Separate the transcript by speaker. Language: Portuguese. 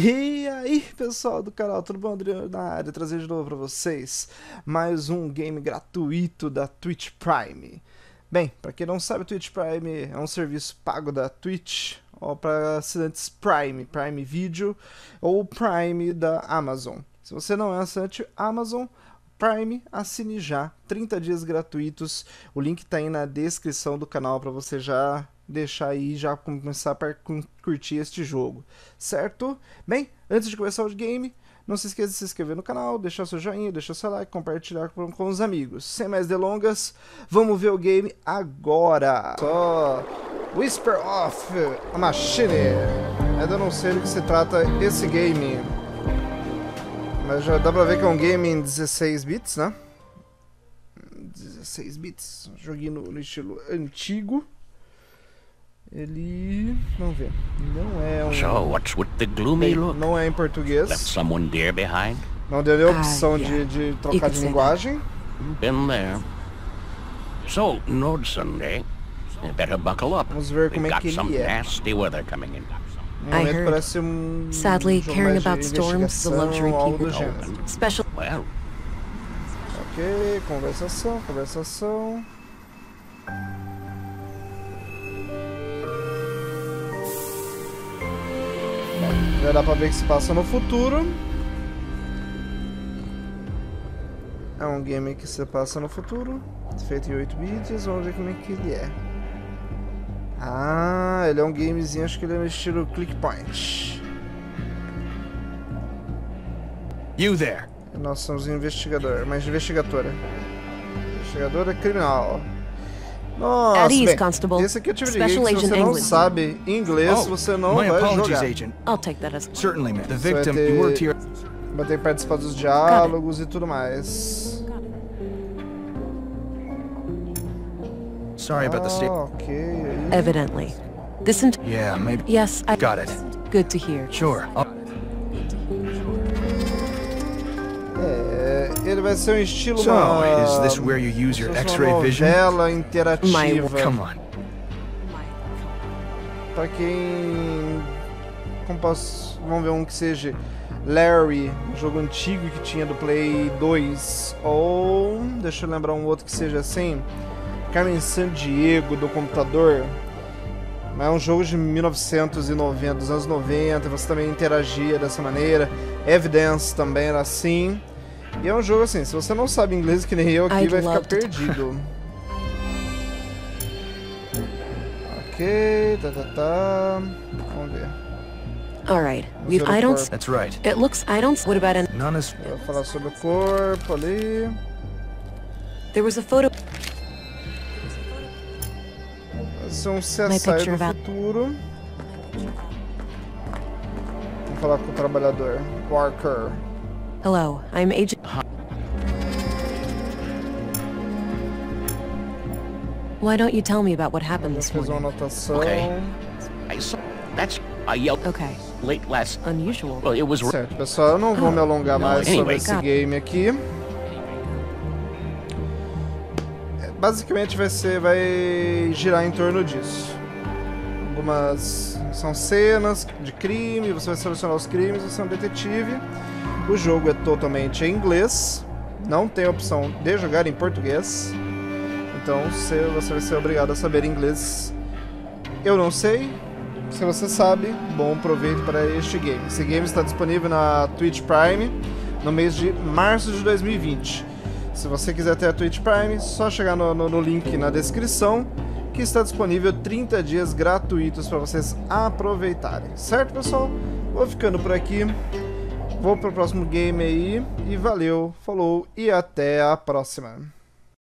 Speaker 1: E aí, pessoal do canal, tudo bom? Adriano na área, trazer de novo para vocês mais um game gratuito da Twitch Prime. Bem, para quem não sabe, Twitch Prime é um serviço pago da Twitch ou para assinantes Prime, Prime Video ou Prime da Amazon. Se você não é assinante Amazon, Prime, assine já, 30 dias gratuitos. O link está aí na descrição do canal para você já deixar aí já começar para curtir este jogo, certo? Bem, antes de começar o game, não se esqueça de se inscrever no canal, deixar seu joinha, deixar seu like, compartilhar com, com os amigos. Sem mais delongas, vamos ver o game agora. Só Whisper of a Machine. Ainda não sei do que se trata esse game. Mas já dá pra ver que é um game em 16 bits, né? 16 bits, joguinho no estilo antigo. Ele. Vamos ver. Não é um.
Speaker 2: So, what's with the gloomy look?
Speaker 1: Não é em português.
Speaker 2: Left someone dear behind?
Speaker 1: Não deu nem a opção ah, yeah. de, de trocar de linguagem.
Speaker 2: Been there. So, Nord Sunday. You better buckle up.
Speaker 1: Vamos ver como
Speaker 2: We've
Speaker 1: é que
Speaker 2: ele
Speaker 1: é.
Speaker 2: nasty weather coming in.
Speaker 1: I heard. Um
Speaker 3: Sadly, caring about storms is a luxury people. Special.
Speaker 2: Well.
Speaker 1: Ok, conversação, conversação. Já dá pra ver que se passa no futuro. É um game que se passa no futuro, feito em 8 bits, vamos ver como é que ele é. Ah, ele é um gamezinho, acho que ele é no estilo Click Point.
Speaker 4: You there.
Speaker 1: Nós somos investigador, mas investigadora. Investigadora criminal. Nossa,
Speaker 3: At ease, Constable.
Speaker 1: esse aqui é o tipo de
Speaker 3: Special
Speaker 1: que se você
Speaker 3: Agent
Speaker 1: não
Speaker 3: England.
Speaker 1: sabe inglês,
Speaker 4: Oh,
Speaker 1: você não
Speaker 4: my
Speaker 1: vai
Speaker 4: apologies,
Speaker 1: jogar.
Speaker 4: Agent.
Speaker 3: I'll take that as.
Speaker 4: Certainly, ma'am. The victim,
Speaker 1: ter-
Speaker 4: you worked here.
Speaker 1: Vai ter que participar dos diálogos e tudo mais.
Speaker 4: Sorry about the
Speaker 1: Ah,
Speaker 4: state.
Speaker 1: ok.
Speaker 3: Evidently. This int.
Speaker 4: Yeah, maybe.
Speaker 3: Yes, I.
Speaker 4: Got it.
Speaker 3: Good to hear.
Speaker 4: Sure. I'll-
Speaker 1: ele vai ser um estilo
Speaker 4: So,
Speaker 1: uma...
Speaker 4: is this where you use your X-ray vision?
Speaker 1: novela interativa.
Speaker 4: Come on.
Speaker 1: Pra quem... Como posso... Vamos ver um que seja Larry, um jogo antigo que tinha do Play 2. Ou... Deixa eu lembrar um outro que seja assim. Carmen San Diego do computador. Mas é um jogo de 1990, dos anos 90. Você também interagia dessa maneira. Evidence também era assim. E é um jogo assim, se você não sabe inglês que nem eu aqui,
Speaker 3: I'd
Speaker 1: vai ficar perdido. ok, tá, tá, tá. Vamos ver.
Speaker 3: All right.
Speaker 1: Vamos
Speaker 3: We've.
Speaker 1: ver o
Speaker 3: I don't.
Speaker 1: corpo.
Speaker 4: That's right.
Speaker 3: It looks. I don't. What about an?
Speaker 4: None is.
Speaker 1: Eu vou falar sobre o corpo ali.
Speaker 3: There was a photo.
Speaker 1: Ser um CSI
Speaker 3: picture
Speaker 1: do futuro. Vamos falar com o trabalhador. Worker.
Speaker 3: Hello, I'm Agent. Why don't you tell me about what happened this morning?
Speaker 1: anotação.
Speaker 2: Ok. I saw. That's. I yelled
Speaker 3: Okay.
Speaker 2: late last.
Speaker 3: Unusual.
Speaker 2: Well, it was.
Speaker 1: Certo, pessoal, eu não vou me alongar mais sobre esse game aqui. É, Basicamente vai ser, vai girar em torno disso. Algumas são cenas de crime, você vai selecionar os crimes, você é um detetive. O jogo é totalmente em inglês, não tem opção de jogar em português. Então você, vai ser obrigado a saber inglês. Eu não sei, se você sabe, bom proveito para este game. Esse game está disponível na Twitch Prime no mês de março de 2020. Se você quiser ter a Twitch Prime, só chegar no, no- no link na descrição que está disponível 30 dias gratuitos para vocês aproveitarem. Certo, pessoal? Vou ficando por aqui. Vou pro próximo game aí e valeu, falou e até a próxima.